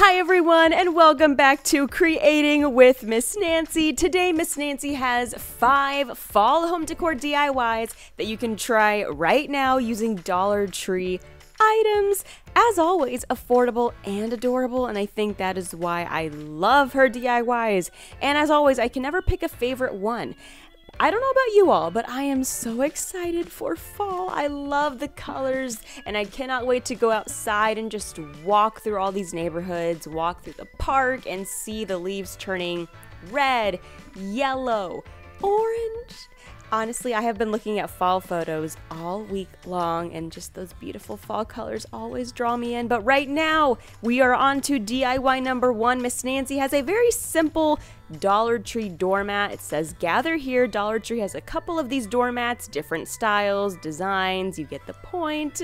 Hi, everyone, and welcome back to Creating with Miss Nancy. Today, Miss Nancy has five fall home decor DIYs that you can try right now using Dollar Tree items. As always, affordable and adorable, and I think that is why I love her DIYs. And as always, I can never pick a favorite one. I don't know about you all, but I am so excited for fall. I love the colors, and I cannot wait to go outside and just walk through all these neighborhoods, walk through the park, and see the leaves turning red, yellow, orange. Honestly, I have been looking at fall photos all week long, and just those beautiful fall colors always draw me in. But right now, we are on to DIY number one. Miss Nancy has a very simple Dollar Tree doormat. It says gather here. Dollar Tree has a couple of these doormats, different styles, designs. You get the point.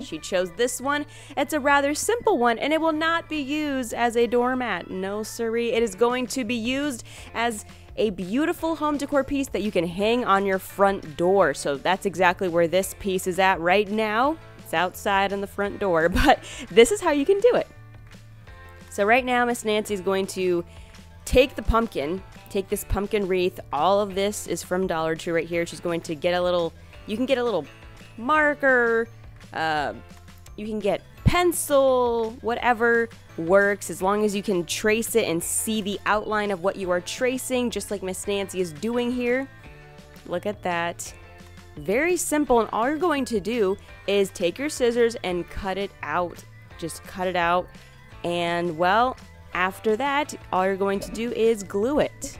She chose this one. It's a rather simple one and it will not be used as a doormat. No, siree. It is going to be used as a beautiful home decor piece that you can hang on your front door. So that's exactly where this piece is at right now. It's outside on the front door, but this is how you can do it. So right now, Miss Nancy is going to take the pumpkin, take this pumpkin wreath. All of this is from Dollar Tree right here. She's going to get a little, you can get a little marker, uh, you can get pencil, whatever works, as long as you can trace it and see the outline of what you are tracing, just like Miss Nancy is doing here. Look at that. Very simple, and all you're going to do is take your scissors and cut it out. Just cut it out, and well, after that, all you're going to do is glue it.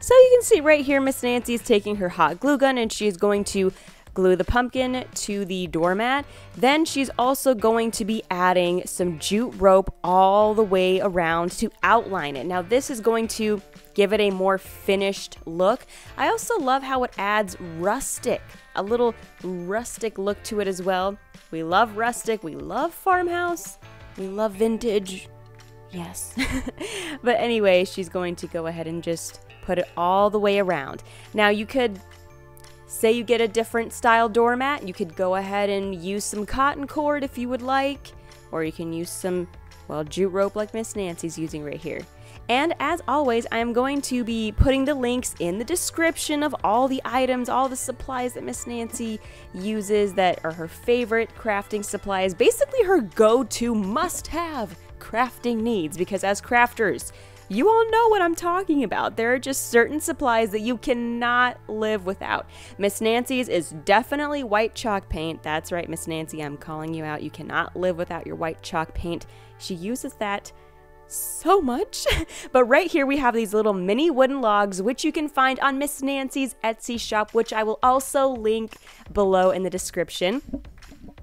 So you can see right here, Miss Nancy is taking her hot glue gun and she's going to glue the pumpkin to the doormat. Then she's also going to be adding some jute rope all the way around to outline it. Now this is going to give it a more finished look. I also love how it adds rustic, a little rustic look to it as well. We love rustic, we love farmhouse, we love vintage. Yes. but anyway, she's going to go ahead and just put it all the way around. Now you could Say you get a different style doormat, you could go ahead and use some cotton cord if you would like, or you can use some, well, jute rope like Miss Nancy's using right here. And as always, I am going to be putting the links in the description of all the items, all the supplies that Miss Nancy uses that are her favorite crafting supplies, basically her go to must have crafting needs, because as crafters, you all know what I'm talking about. There are just certain supplies that you cannot live without. Miss Nancy's is definitely white chalk paint. That's right, Miss Nancy, I'm calling you out. You cannot live without your white chalk paint. She uses that so much. but right here we have these little mini wooden logs, which you can find on Miss Nancy's Etsy shop, which I will also link below in the description.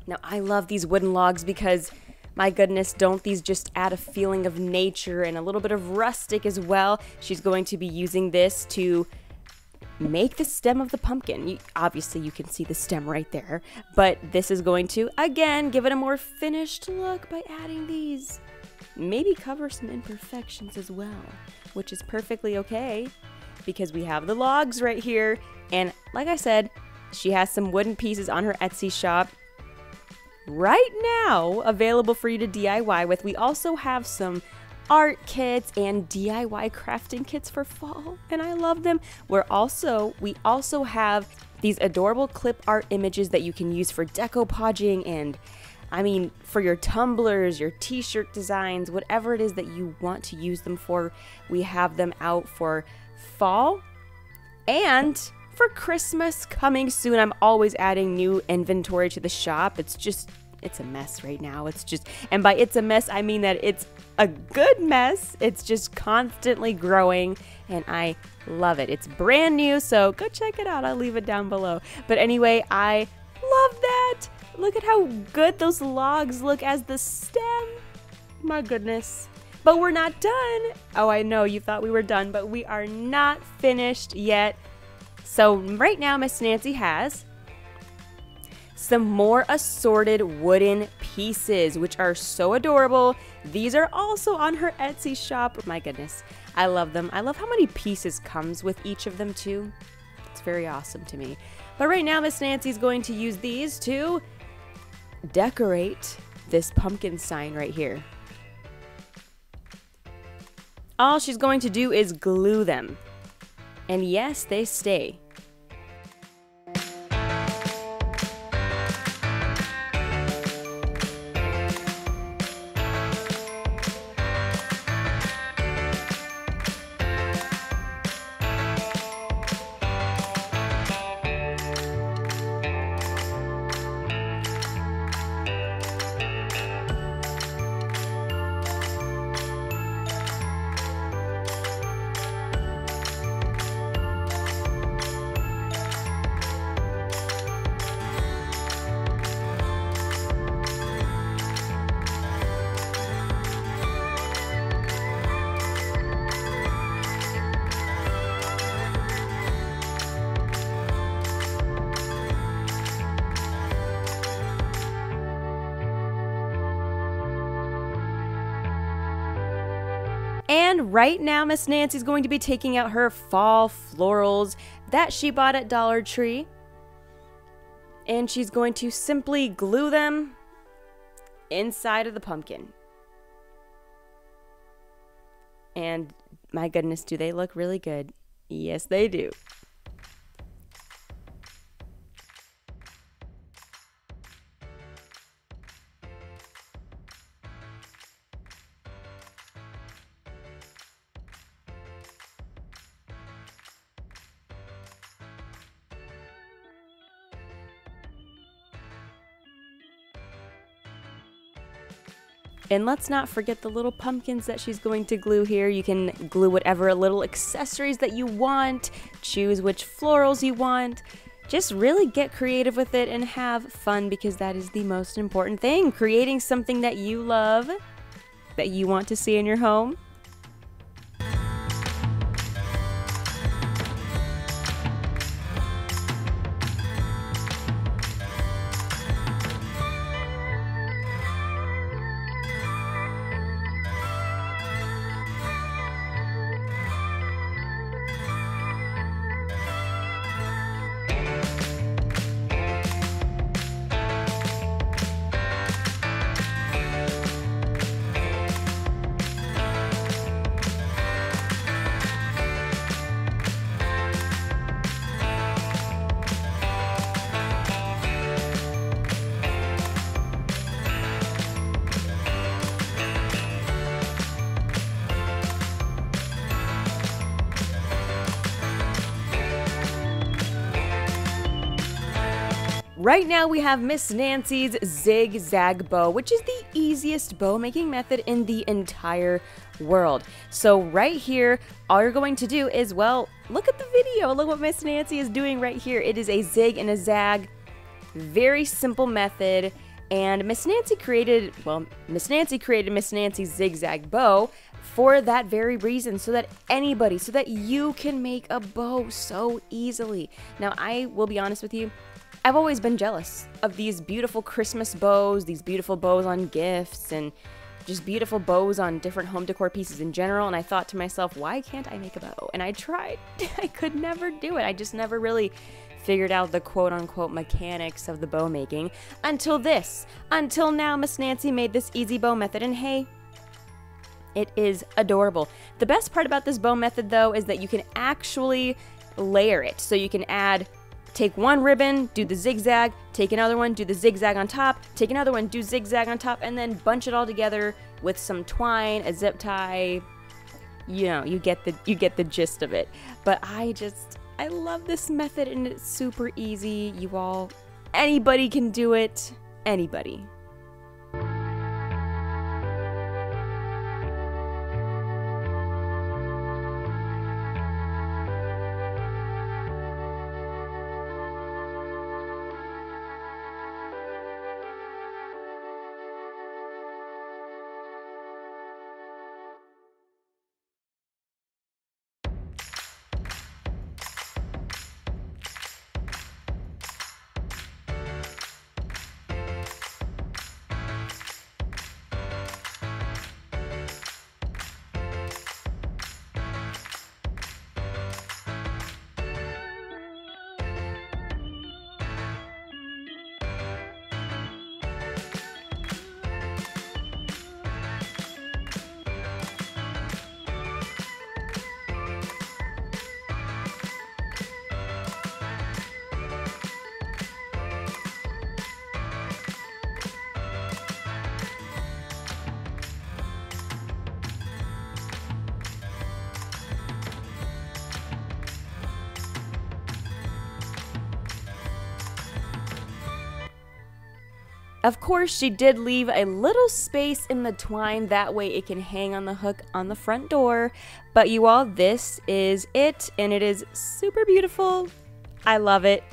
Now, I love these wooden logs because my goodness, don't these just add a feeling of nature and a little bit of rustic as well? She's going to be using this to make the stem of the pumpkin. You, obviously, you can see the stem right there, but this is going to, again, give it a more finished look by adding these. Maybe cover some imperfections as well, which is perfectly okay because we have the logs right here. And like I said, she has some wooden pieces on her Etsy shop right now available for you to DIY with. We also have some art kits and DIY crafting kits for fall, and I love them. We're also we also have these adorable clip art images that you can use for decoupaging and I mean for your tumblers, your t-shirt designs, whatever it is that you want to use them for. We have them out for fall and for Christmas coming soon. I'm always adding new inventory to the shop. It's just it's a mess right now. It's just, and by it's a mess, I mean that it's a good mess. It's just constantly growing, and I love it. It's brand new, so go check it out. I'll leave it down below. But anyway, I love that. Look at how good those logs look as the stem. My goodness. But we're not done. Oh, I know you thought we were done, but we are not finished yet. So right now, Miss Nancy has some more assorted wooden pieces, which are so adorable. These are also on her Etsy shop. My goodness, I love them. I love how many pieces comes with each of them too. It's very awesome to me. But right now, Miss Nancy's going to use these to decorate this pumpkin sign right here. All she's going to do is glue them. And yes, they stay. Right now, Miss Nancy's going to be taking out her fall florals that she bought at Dollar Tree. And she's going to simply glue them inside of the pumpkin. And my goodness, do they look really good? Yes, they do. And let's not forget the little pumpkins that she's going to glue here. You can glue whatever little accessories that you want, choose which florals you want. Just really get creative with it and have fun because that is the most important thing. Creating something that you love, that you want to see in your home. Right now we have Miss Nancy's zigzag bow, which is the easiest bow making method in the entire world. So right here, all you're going to do is, well, look at the video. Look what Miss Nancy is doing right here. It is a zig and a zag. Very simple method. And Miss Nancy created, well, Miss Nancy created Miss Nancy's zigzag bow for that very reason so that anybody, so that you can make a bow so easily. Now, I will be honest with you, I've always been jealous of these beautiful Christmas bows, these beautiful bows on gifts, and just beautiful bows on different home decor pieces in general. And I thought to myself, why can't I make a bow? And I tried. I could never do it. I just never really figured out the quote unquote mechanics of the bow making until this. Until now, Miss Nancy made this easy bow method, and hey, it is adorable. The best part about this bow method, though, is that you can actually layer it. So you can add Take one ribbon, do the zigzag, take another one, do the zigzag on top, take another one, do zigzag on top, and then bunch it all together with some twine, a zip tie. You know, you get the you get the gist of it. But I just I love this method and it's super easy. You all anybody can do it. Anybody. Of course, she did leave a little space in the twine, that way it can hang on the hook on the front door. But you all, this is it, and it is super beautiful. I love it.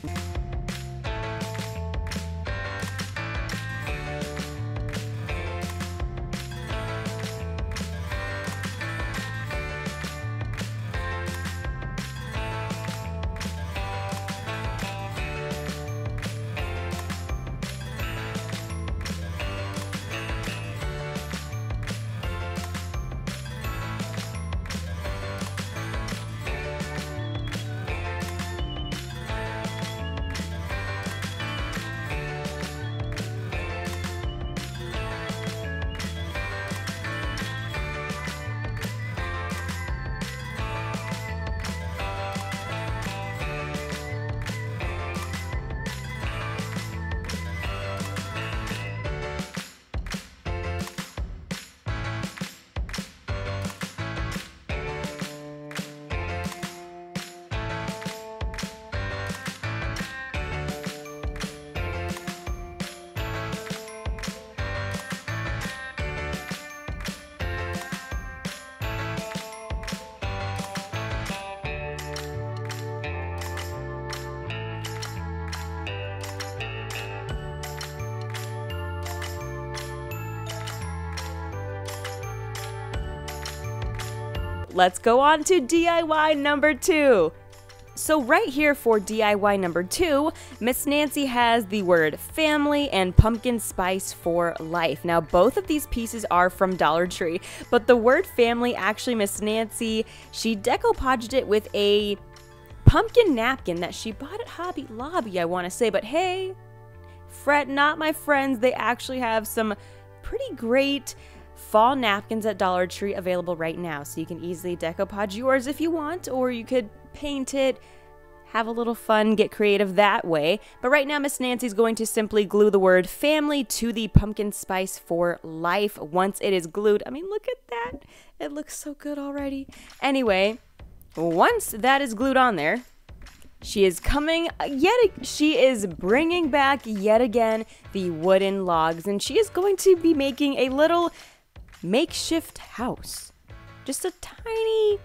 Let's go on to DIY number two. So, right here for DIY number two, Miss Nancy has the word family and pumpkin spice for life. Now, both of these pieces are from Dollar Tree, but the word family actually, Miss Nancy, she decoupaged it with a pumpkin napkin that she bought at Hobby Lobby, I want to say. But hey, fret not, my friends, they actually have some pretty great fall napkins at Dollar Tree available right now. So you can easily decoupage yours if you want, or you could paint it, have a little fun, get creative that way. But right now, Miss Nancy's going to simply glue the word family to the pumpkin spice for life once it is glued. I mean, look at that. It looks so good already. Anyway, once that is glued on there, she is coming yet, she is bringing back yet again the wooden logs, and she is going to be making a little makeshift house. Just a tiny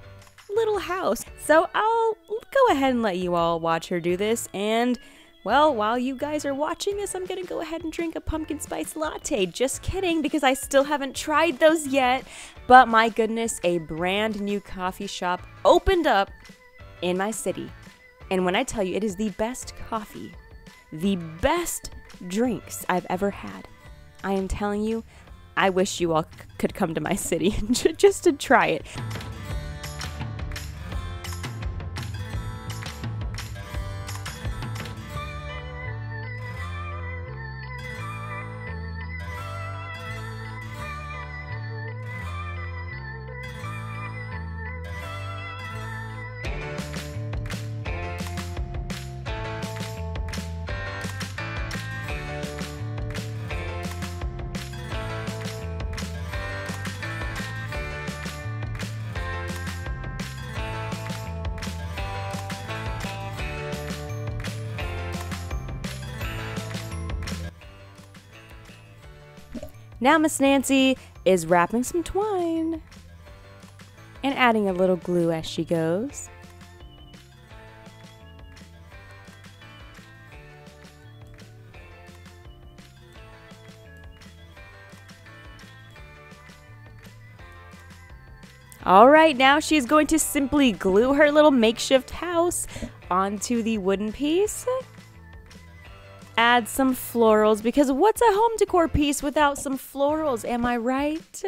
little house. So I'll go ahead and let you all watch her do this. And, well, while you guys are watching this, I'm gonna go ahead and drink a pumpkin spice latte. Just kidding, because I still haven't tried those yet. But my goodness, a brand new coffee shop opened up in my city. And when I tell you, it is the best coffee, the best drinks I've ever had. I am telling you, I wish you all could come to my city just to try it. Now Miss Nancy is wrapping some twine and adding a little glue as she goes. All right, now she's going to simply glue her little makeshift house onto the wooden piece add some florals because what's a home decor piece without some florals? Am I right?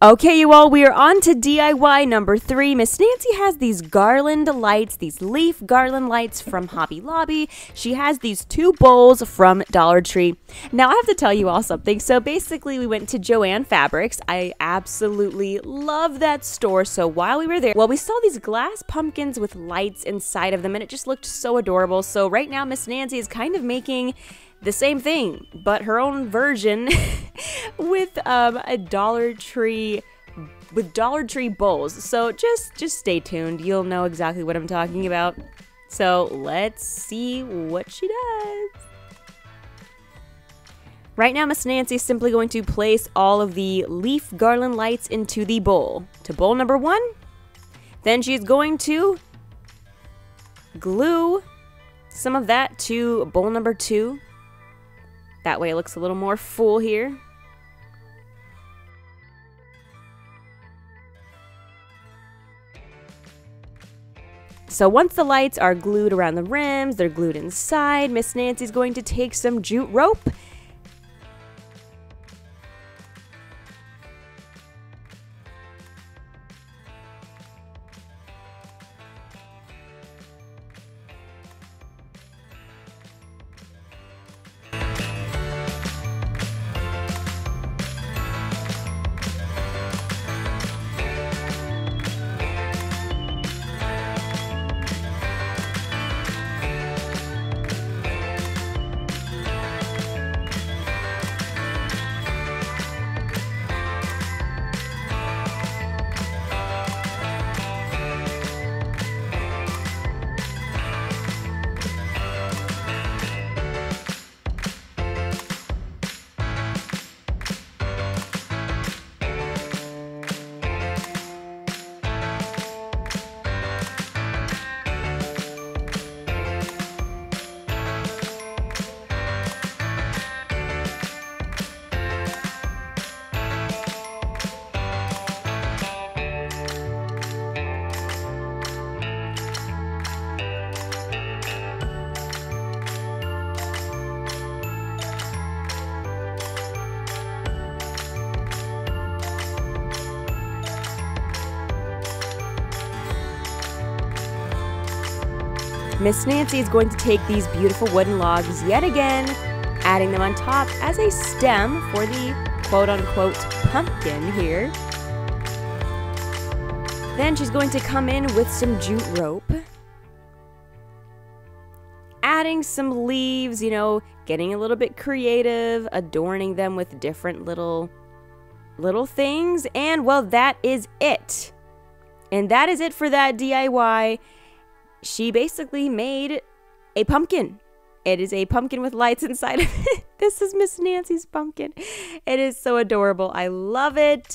Okay, you all, we are on to DIY number three. Miss Nancy has these garland lights, these leaf garland lights from Hobby Lobby. She has these two bowls from Dollar Tree. Now, I have to tell you all something. So, basically, we went to Joann Fabrics. I absolutely love that store. So, while we were there, well, we saw these glass pumpkins with lights inside of them, and it just looked so adorable. So, right now, Miss Nancy is kind of making the same thing, but her own version with um, a Dollar Tree with Dollar Tree bowls. So just just stay tuned. You'll know exactly what I'm talking about. So let's see what she does. Right now, Miss Nancy is simply going to place all of the leaf garland lights into the bowl. To bowl number one, then she's going to glue some of that to bowl number two. That way it looks a little more full here. So once the lights are glued around the rims, they're glued inside, Miss Nancy's going to take some jute rope Miss Nancy is going to take these beautiful wooden logs yet again, adding them on top as a stem for the quote unquote pumpkin here. Then she's going to come in with some jute rope, adding some leaves, you know, getting a little bit creative, adorning them with different little little things, and well, that is it. And that is it for that DIY she basically made a pumpkin. It is a pumpkin with lights inside of it. this is Miss Nancy's pumpkin. It is so adorable. I love it.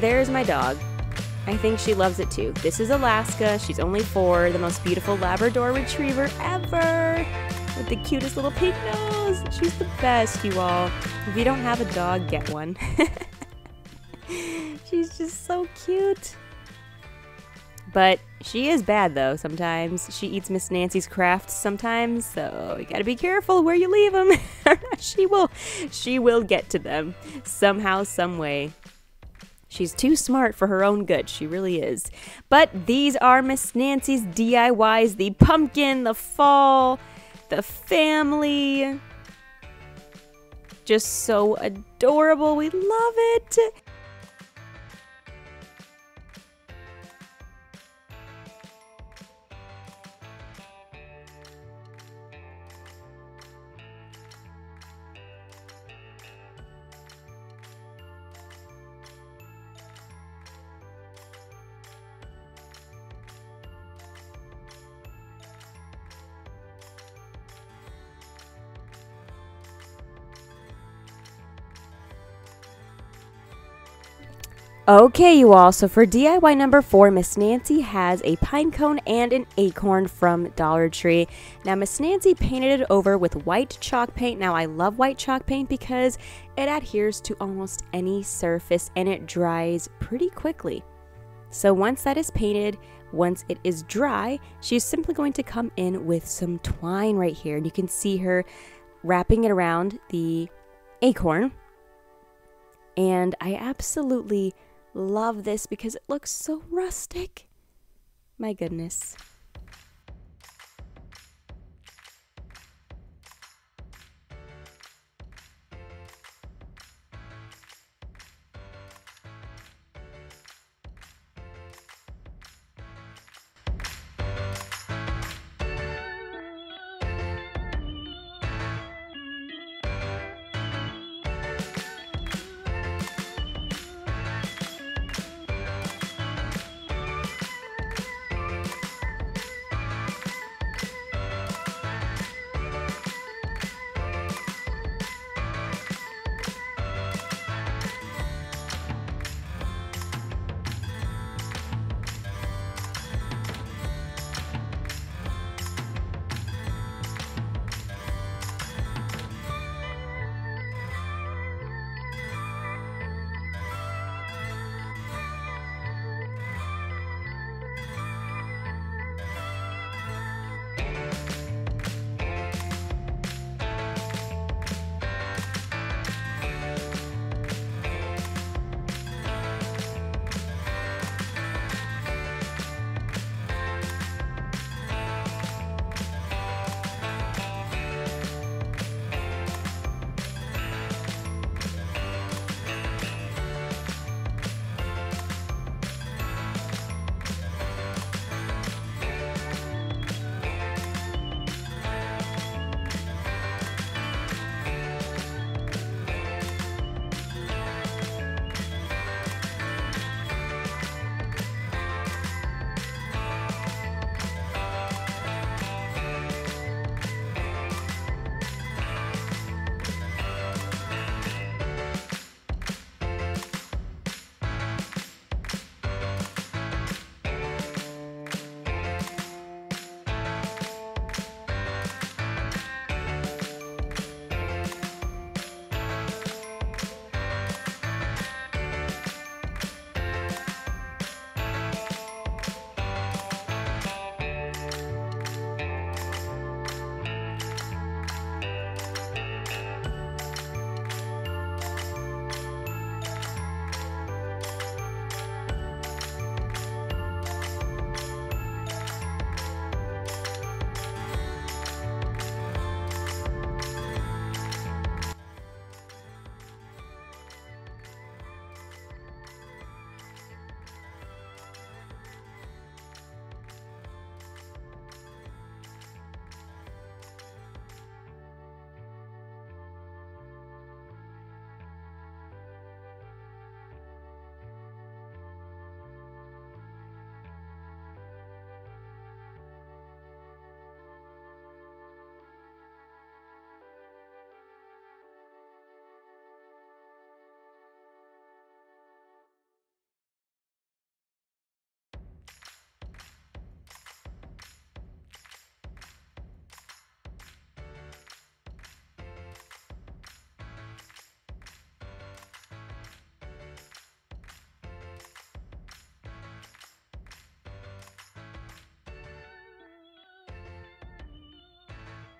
There's my dog. I think she loves it too. This is Alaska. She's only four, the most beautiful Labrador retriever ever, with the cutest little pink nose. She's the best, you all. If you don't have a dog, get one. She's just so cute. But She is bad though sometimes. She eats Miss Nancy's crafts sometimes, so you gotta be careful where you leave them. she will she will get to them somehow, some way. She's too smart for her own good. She really is. But these are Miss Nancy's DIYs the pumpkin, the fall, the family. Just so adorable. We love it. Okay, you all. So for DIY number four, Miss Nancy has a pine cone and an acorn from Dollar Tree. Now, Miss Nancy painted it over with white chalk paint. Now, I love white chalk paint because it adheres to almost any surface and it dries pretty quickly. So once that is painted, once it is dry, she's simply going to come in with some twine right here. And you can see her wrapping it around the acorn. And I absolutely love this because it looks so rustic. My goodness.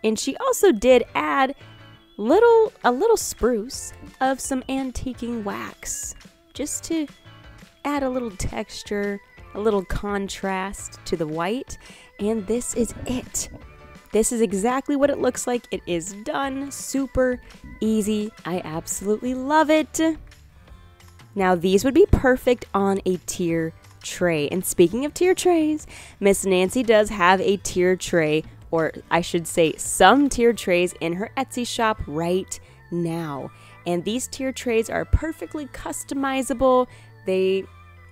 And she also did add little a little spruce of some antiquing wax just to add a little texture, a little contrast to the white. And this is it. This is exactly what it looks like. It is done. Super easy. I absolutely love it. Now, these would be perfect on a tier tray. And speaking of tier trays, Miss Nancy does have a tier tray, or I should say, some tier trays in her Etsy shop right now. And these tier trays are perfectly customizable. They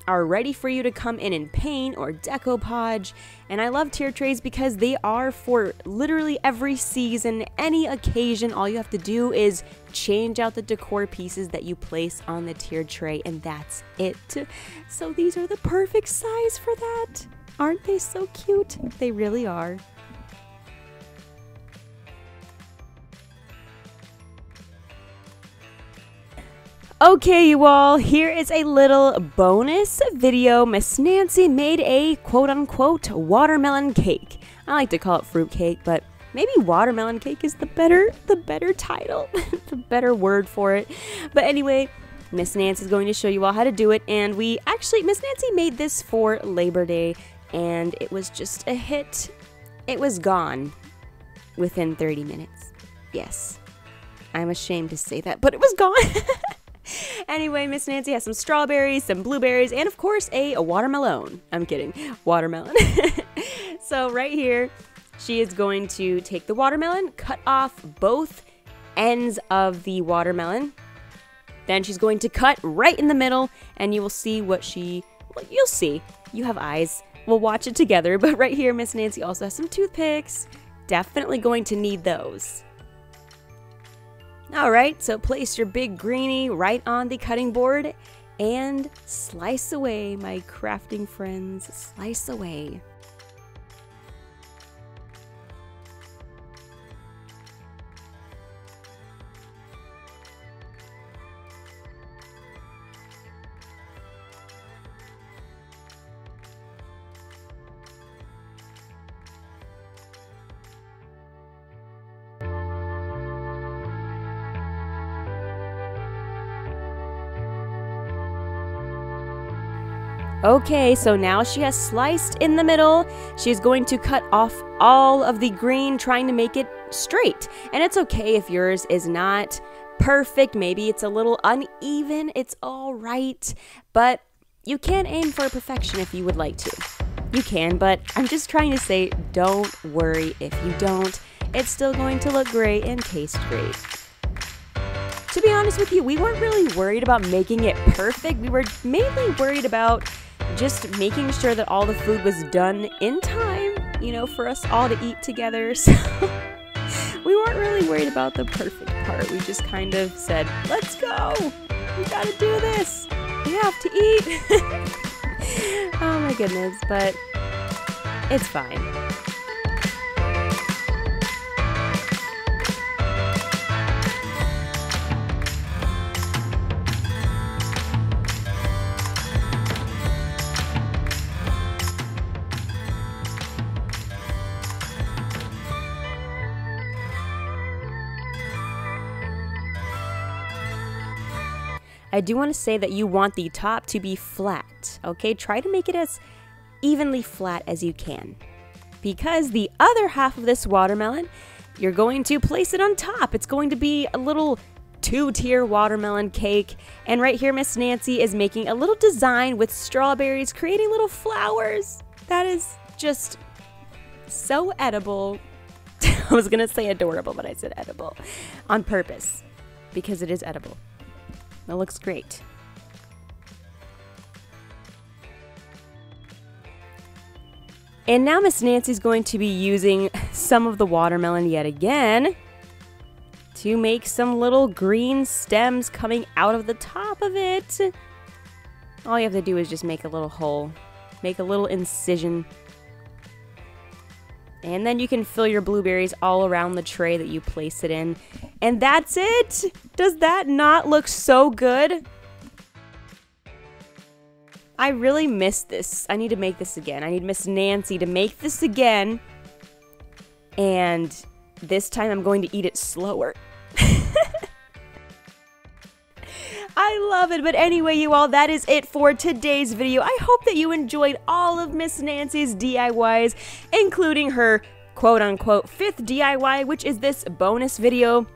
are ready for you to come in and paint or decoupage. And I love tier trays because they are for literally every season, any occasion. All you have to do is change out the decor pieces that you place on the tier tray, and that's it. So these are the perfect size for that. Aren't they so cute? They really are. Okay, you all, here is a little bonus video. Miss Nancy made a quote unquote watermelon cake. I like to call it fruit cake, but maybe watermelon cake is the better the better title, the better word for it. But anyway, Miss Nancy is going to show you all how to do it and we actually Miss Nancy made this for Labor Day and it was just a hit. It was gone within 30 minutes. Yes. I'm ashamed to say that, but it was gone. anyway, Miss Nancy has some strawberries, some blueberries, and of course a, a watermelon. I'm kidding, watermelon. so right here, she is going to take the watermelon, cut off both ends of the watermelon. Then she's going to cut right in the middle, and you will see what she, well, you'll see. You have eyes. We'll watch it together, but right here, Miss Nancy also has some toothpicks. Definitely going to need those. Alright, so place your big greenie right on the cutting board and slice away, my crafting friends. Slice away. Okay, so now she has sliced in the middle. She's going to cut off all of the green, trying to make it straight. And it's okay if yours is not perfect. Maybe it's a little uneven. It's all right. But you can aim for perfection if you would like to. You can, but I'm just trying to say don't worry if you don't. It's still going to look great and taste great. To be honest with you, we weren't really worried about making it perfect. We were mainly worried about just making sure that all the food was done in time, you know, for us all to eat together. So we weren't really worried about the perfect part. We just kind of said, let's go. We gotta do this. We have to eat. oh my goodness, but it's fine. I do want to say that you want the top to be flat, okay? Try to make it as evenly flat as you can. Because the other half of this watermelon, you're going to place it on top. It's going to be a little two-tier watermelon cake. And right here, Miss Nancy is making a little design with strawberries, creating little flowers. That is just so edible. I was to say adorable, but I said edible on purpose because it is edible. That looks great. And now Miss Nancy's going to be using some of the watermelon yet again to make some little green stems coming out of the top of it. All you have to do is just make a little hole, make a little incision. And then you can fill your blueberries all around the tray that you place it in. And that's it! Does that not look so good? I really missed this. I need to make this again. I need Miss Nancy to make this again and this time I'm going to eat it slower. I love it. But anyway, you all, that is it for today's video. I hope that you enjoyed all of Miss Nancy's DIYs, including her quote unquote fifth DIY, which is this bonus video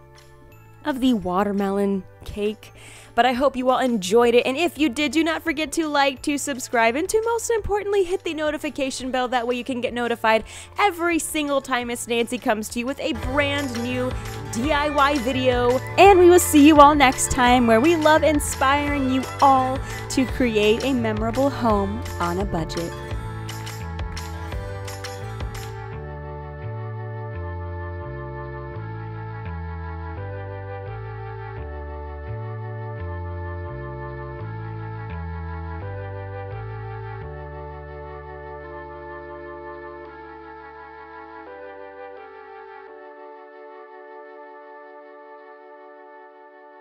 of the watermelon cake. But I hope you all enjoyed it. And if you did, do not forget to like, to subscribe, and to most importantly, hit the notification bell. That way you can get notified every single time Miss Nancy comes to you with a brand new DIY video. And we will see you all next time where we love inspiring you all to create a memorable home on a budget.